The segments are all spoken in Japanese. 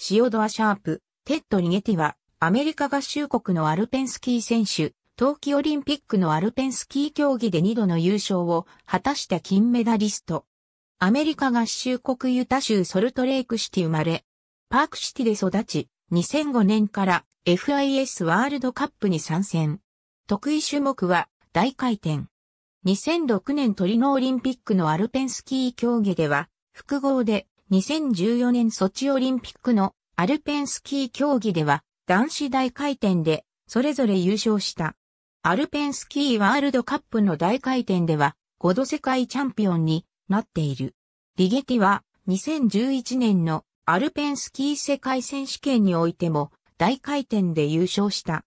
シオドア・シャープ、テッド・リゲティは、アメリカ合衆国のアルペンスキー選手、冬季オリンピックのアルペンスキー競技で2度の優勝を果たした金メダリスト。アメリカ合衆国ユタ州ソルトレイクシティ生まれ、パークシティで育ち、2005年から FIS ワールドカップに参戦。得意種目は大回転。2006年トリノオリンピックのアルペンスキー競技では、複合で2014年ソチオリンピックのアルペンスキー競技では男子大回転でそれぞれ優勝した。アルペンスキーワールドカップの大回転では5度世界チャンピオンになっている。リゲティは2011年のアルペンスキー世界選手権においても大回転で優勝した。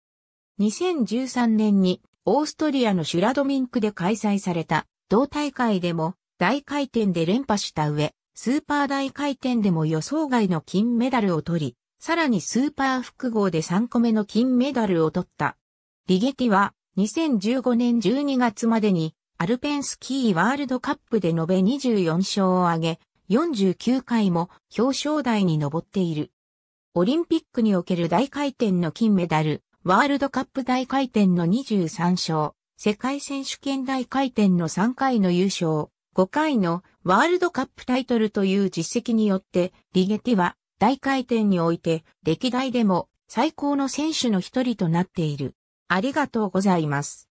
2013年にオーストリアのシュラドミンクで開催された同大会でも大回転で連覇した上、スーパー大回転でも予想外の金メダルを取り、さらにスーパー複合で3個目の金メダルを取った。リゲティは2015年12月までにアルペンスキーワールドカップで延べ24勝を挙げ、49回も表彰台に上っている。オリンピックにおける大回転の金メダル、ワールドカップ大回転の23勝、世界選手権大回転の3回の優勝、5回のワールドカップタイトルという実績によって、リゲティは大回転において歴代でも最高の選手の一人となっている。ありがとうございます。